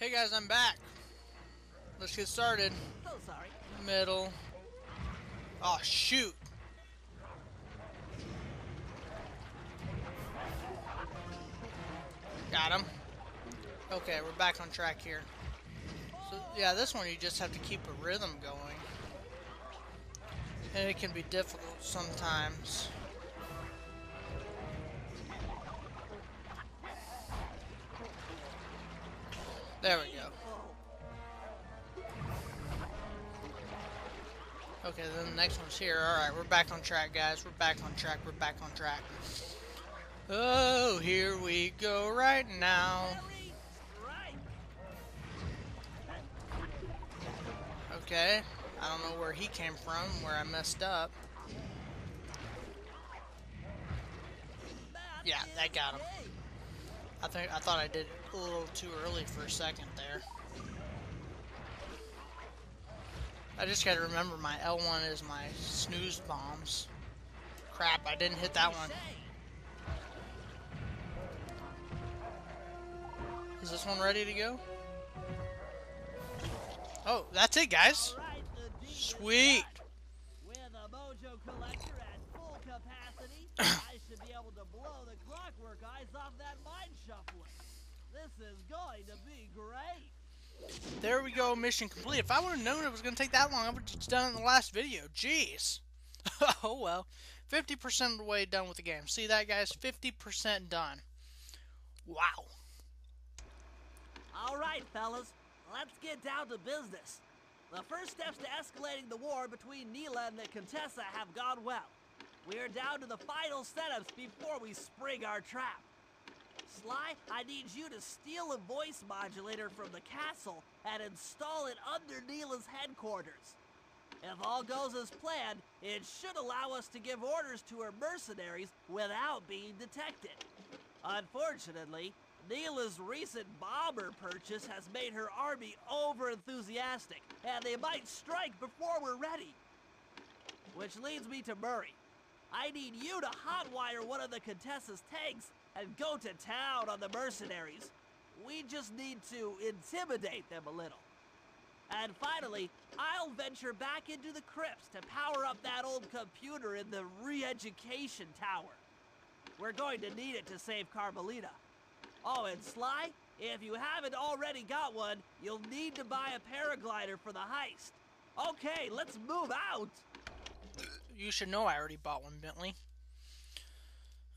Hey guys, I'm back. Let's get started. Oh, sorry. Middle. Oh, shoot. Got him. Okay, we're back on track here. So, yeah, this one you just have to keep a rhythm going. And it can be difficult sometimes. There we go. Okay, then the next one's here. Alright, we're back on track, guys. We're back on track. We're back on track. Oh, here we go right now. Okay. I don't know where he came from, where I messed up. Yeah, that got him. I think I thought I did it a little too early for a second there. I just gotta remember my L1 is my snooze bombs. Crap, I didn't hit that one. Is this one ready to go? Oh, that's it, guys. all right, the deed is Sweet. Eyes off that mind shuffler. This is going to be great. There we go, mission complete. If I would have known it was going to take that long, I would have just done it in the last video. Jeez. oh well. 50% of the way done with the game. See that, guys? 50% done. Wow. All right, fellas, let's get down to business. The first steps to escalating the war between Neyla and the Contessa have gone well. We are down to the final setups before we spring our trap. Sly, I need you to steal a voice modulator from the castle and install it under Neyla's headquarters. If all goes as planned, it should allow us to give orders to her mercenaries without being detected. Unfortunately, Neyla's recent bomber purchase has made her army over enthusiastic, and they might strike before we're ready. Which leads me to Murray. I need you to hotwire one of the Contessa's tanks and go to town on the mercenaries. We just need to intimidate them a little. And finally, I'll venture back into the crypts to power up that old computer in the re-education tower. We're going to need it to save Carmelita. Oh, and Sly, if you haven't already got one, you'll need to buy a paraglider for the heist. Okay, let's move out. You should know I already bought one, Bentley.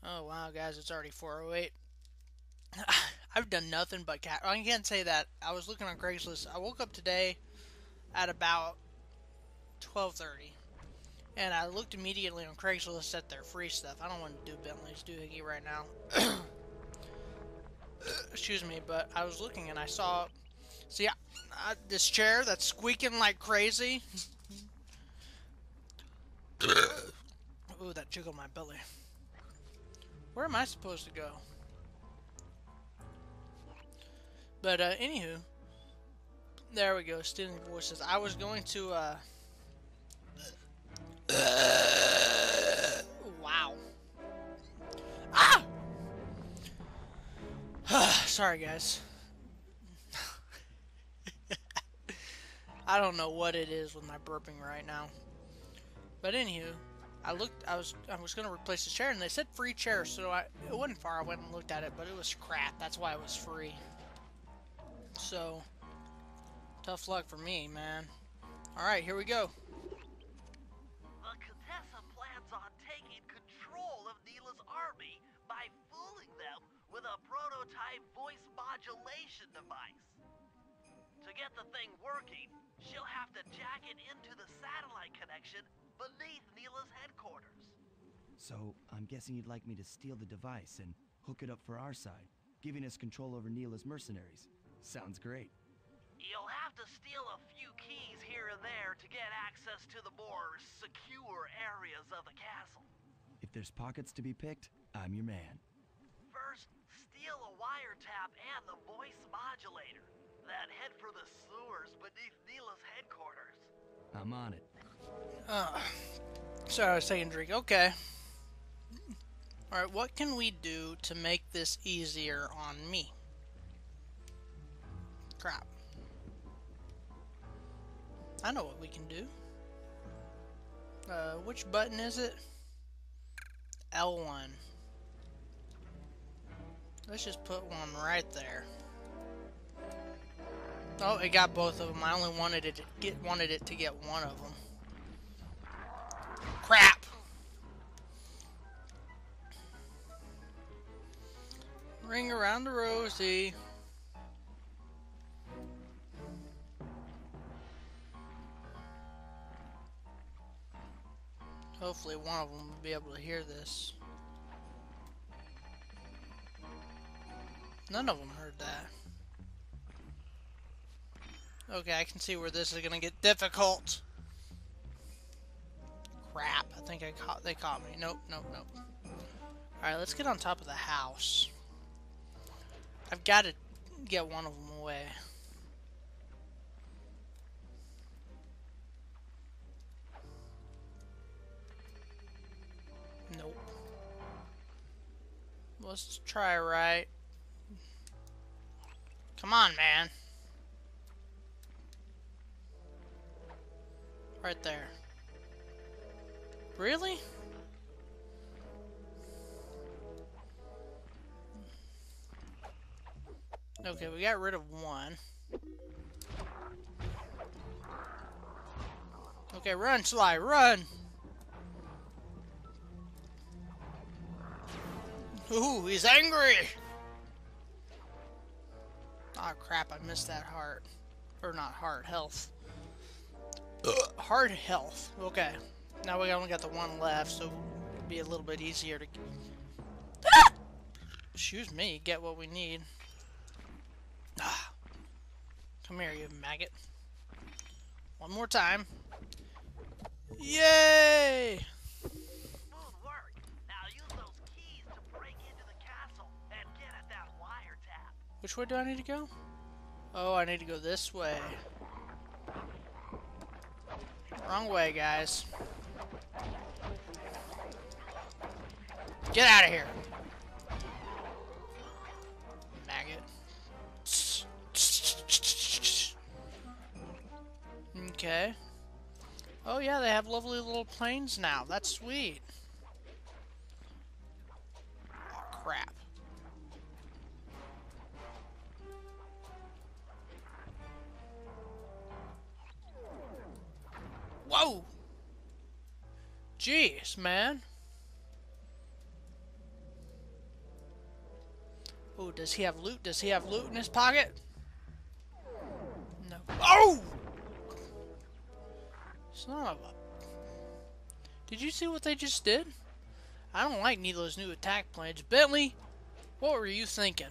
Oh wow, guys, it's already 408. I've done nothing but cat. I can't say that. I was looking on Craigslist. I woke up today at about 12:30, and I looked immediately on Craigslist at their free stuff. I don't want to do Bentley's doohickey right now. Excuse me, but I was looking and I saw. See, I, I, this chair that's squeaking like crazy. Ooh, that jiggled my belly. Where am I supposed to go? But, uh, anywho. There we go, stealing voices. I was going to, uh... wow. Ah! Sorry, guys. I don't know what it is with my burping right now. But anywho, I looked. I was. I was gonna replace the chair, and they said free chair, so I. It wasn't far. I went and looked at it, but it was crap. That's why it was free. So, tough luck for me, man. All right, here we go. The Contessa plans on taking control of Neyla's army by fooling them with a prototype voice modulation device. To get the thing working, she'll have to jack it into the satellite connection beneath Neyla's headquarters. So, I'm guessing you'd like me to steal the device and hook it up for our side, giving us control over Neyla's mercenaries. Sounds great. You'll have to steal a few keys here and there to get access to the more secure areas of the castle. If there's pockets to be picked, I'm your man. First, steal a wiretap and the voice modulator. Then head for the sewers beneath Neyla's headquarters. I'm on it. Sorry, I was taking a drink. Okay. Alright, what can we do to make this easier on me? Crap. I know what we can do. Uh, which button is it? L1. Let's just put one right there. Oh, it got both of them. I only wanted it to get wanted it to get one of them. Ring around the rosy. Hopefully one of them will be able to hear this. None of them heard that. Okay, I can see where this is gonna get difficult. Crap, I think I caught, they caught me. Nope, nope, nope. Alright, let's get on top of the house. I've got to get one of them away. Nope. Let's try right. Come on, man. Right there. Really? Okay, we got rid of one. Okay, run, Sly, run! Ooh, he's angry! Oh crap, I missed that heart. Or not heart, health. Ugh, heart health. Okay. Now we only got the one left, so it'll be a little bit easier to... Ah! Excuse me, get what we need. Ah. Come here, you maggot. One more time. Yay! Smooth work. Now use those keys to break into the castle and get at that wiretap. Which way do I need to go? Oh, I need to go this way. Wrong way, guys. Get out of here. Okay. Oh yeah, they have lovely little planes now. That's sweet. Oh, crap. Whoa! Jeez, man. Oh, does he have loot? Does he have loot in his pocket? No. Oh! Son of a... Did you see what they just did? I don't like Neyla's new attack plans. Bentley, what were you thinking?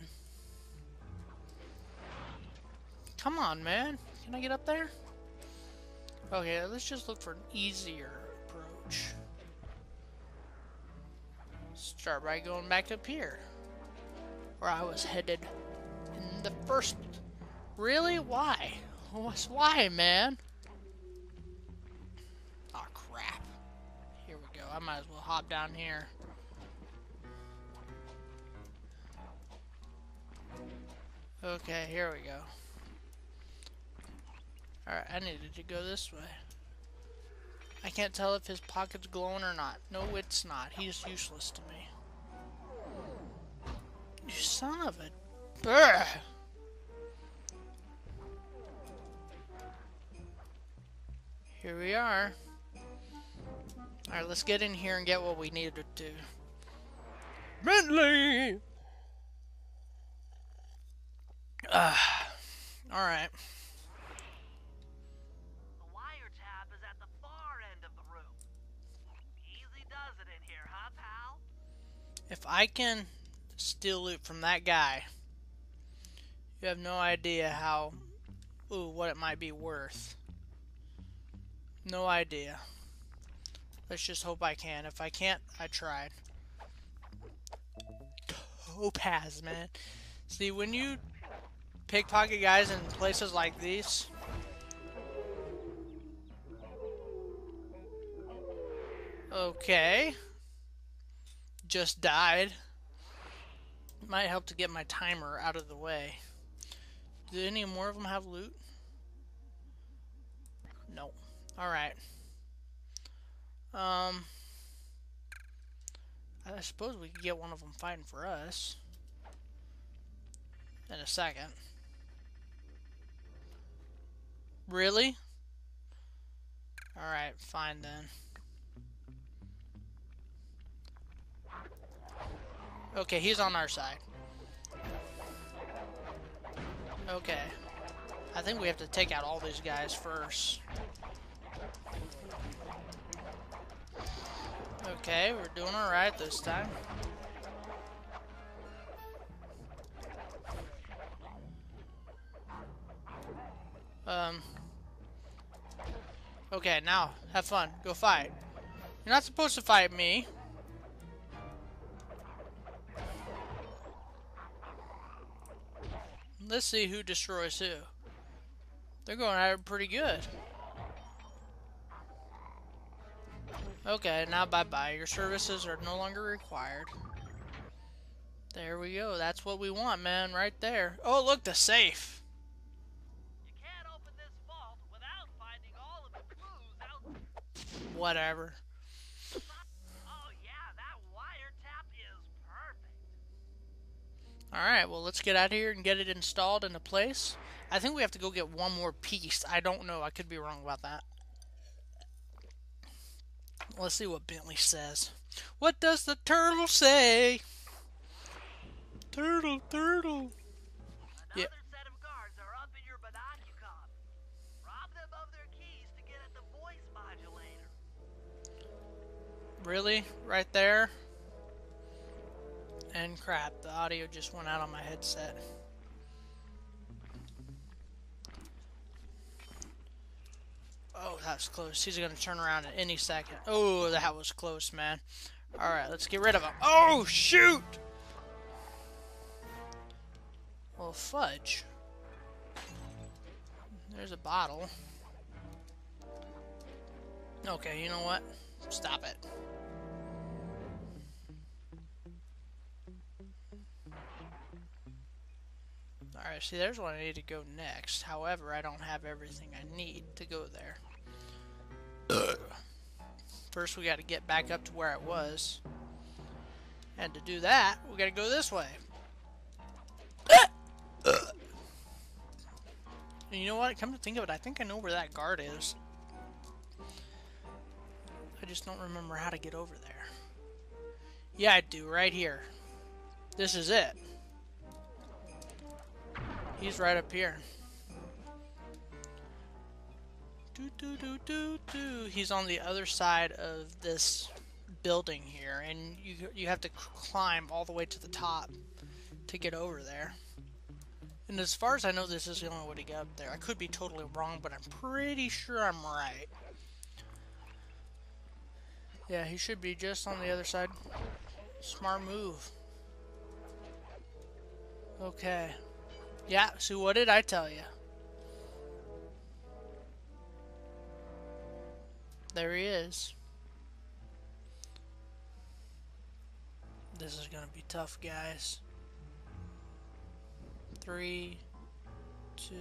Come on, man. Can I get up there? Okay, let's just look for an easier approach. Start by going back up here. Where I was headed in the first... Really? Why? Why, man? Might as well hop down here. Okay, here we go. Alright, I needed to go this way. I can't tell if his pocket's glowing or not. No, it's not. He's useless to me. You son of a... Here we are. Alright, let's get in here and get what we need to do. Bentley! Uh, Alright. The wiretap is at the far end of the room. Easy does it in here, huh, pal? If I can steal loot from that guy, you have no idea how, ooh, what it might be worth. No idea. Let's just hope I can. If I can't, I tried. Topaz, man. See, when you pickpocket guys in places like these, okay, just died. Might help to get my timer out of the way. Do any more of them have loot? No. Alright. Um, I suppose we could get one of them fighting for us. In a second. Really? Alright, fine then. Okay, he's on our side. Okay. I think we have to take out all these guys first. Okay, we're doing alright this time. Um. Okay, now, have fun. Go fight. You're not supposed to fight me. Let's see who destroys who. They're going at it pretty good. Okay, now bye-bye. Your services are no longer required. There we go. That's what we want, man, right there. Oh, look, the safe. You can't open this vault without finding all of the clues out. Whatever. Oh yeah, that wiretap is perfect. Alright, well, let's get out of here and get it installed into place. I think we have to go get one more piece. I don't know. I could be wrong about that. Let's see what Bentley says. What does the turtle say? Turtle, turtle. Another Yeah. set of guards are up in your. Rob them of their keys to get at the voice modulator. Really? Right there? And crap, the audio just went out on my headset. That was close. He's gonna turn around at any second. Oh, that was close, man. Alright, let's get rid of him. Oh, shoot! Well, fudge. There's a bottle. Okay, you know what? Stop it. Alright, see, there's where I need to go next. However, I don't have everything I need to go there. First, we got to get back up to where it was. And to do that, we got to go this way. You know what? Come to think of it, I think I know where that guard is. I just don't remember how to get over there. Yeah, I do, right here. This is it. He's right up here. Do, do, do, do, do. He's on the other side of this building here, and you you have to climb all the way to the top to get over there. And as far as I know, this is the only way to get up there. I could be totally wrong, but I'm pretty sure I'm right. Yeah, he should be just on the other side. Smart move. Okay. Yeah, so what did I tell you? There he is. This is gonna be tough, guys. Three, two...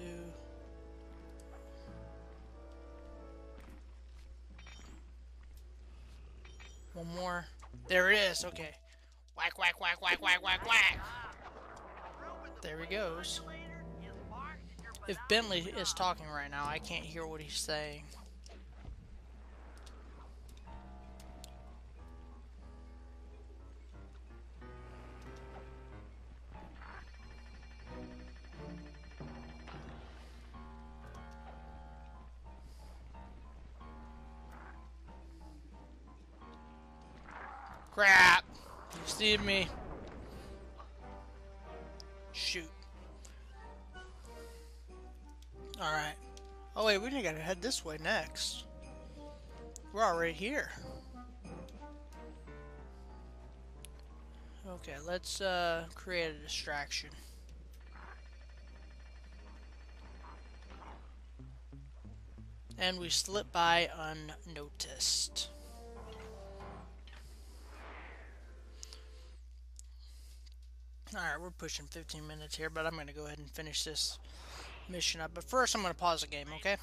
One more. There it is. Okay. Whack, whack, whack, whack, whack, whack, whack. There he goes. If Bentley is talking right now, I can't hear what he's saying. See me? Shoot. Alright. Oh wait, we gotta head this way next. We're already here. Okay, let's uh, create a distraction. And we slip by unnoticed. Alright, we're pushing 15 minutes here, but I'm going to go ahead and finish this mission up. But first, I'm going to pause the game, okay? Of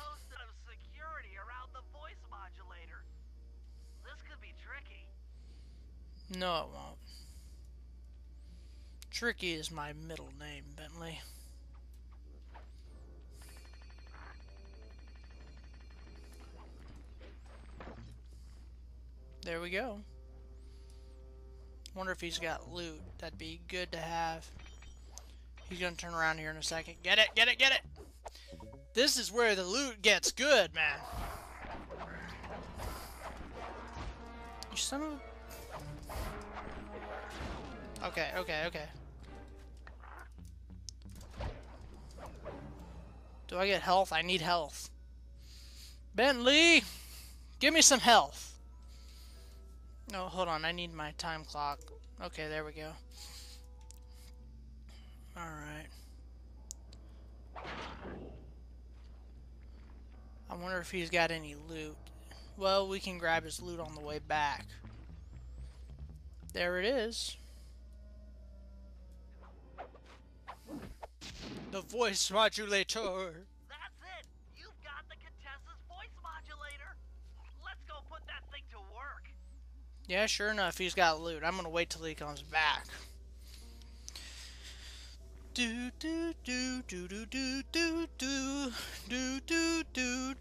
security around the voice modulator. This could be tricky. No, it won't. Tricky is my middle name, Bentley. There we go. Wonder if he's got loot. That'd be good to have. He's gonna turn around here in a second. Get it, get it, get it! This is where the loot gets good, man. You son of a... Okay, okay, okay. Do I get health? I need health. Bentley! Give me some health. No, hold on. I need my time clock. Okay, there we go. Alright. I wonder if he's got any loot. Well, we can grab his loot on the way back. There it is. The voice modulator. That's it. You've got the Contessa's voice modulator. Let's go put that thing to work. Yeah, sure enough, he's got loot. I'm gonna wait till he comes back. Do do do do do do do do do do do.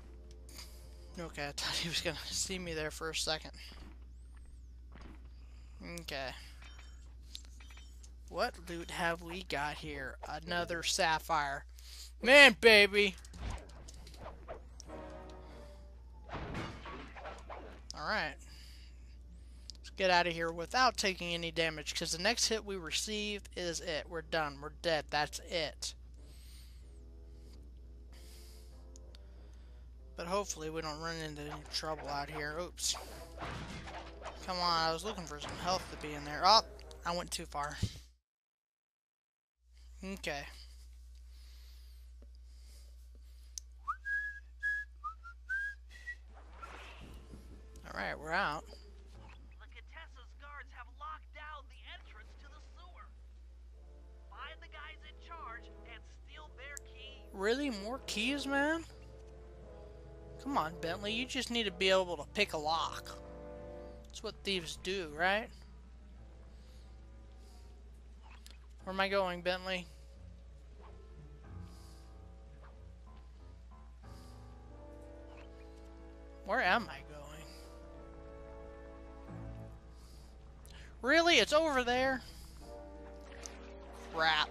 Okay, I thought he was gonna see me there for a second. Okay. What loot have we got here? Another sapphire. Man, baby! Alright. Get out of here without taking any damage, because the next hit we receive is it. We're done. We're dead. That's it. But hopefully we don't run into any trouble out here. Oops. Come on, I was looking for some health to be in there. Oh, I went too far. Okay. Alright, we're out. Really? More keys, man? Come on, Bentley. You just need to be able to pick a lock. That's what thieves do, right? Where am I going, Bentley? Where am I going? Really? It's over there? Crap.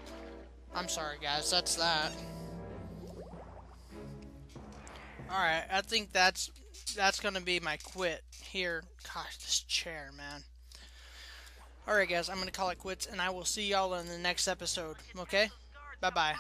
I'm sorry, guys. That's that. Alright, I think that's that's gonna be my quit here. Gosh, this chair, man. Alright guys, I'm gonna call it quits and I will see y'all in the next episode. Okay? Bye bye.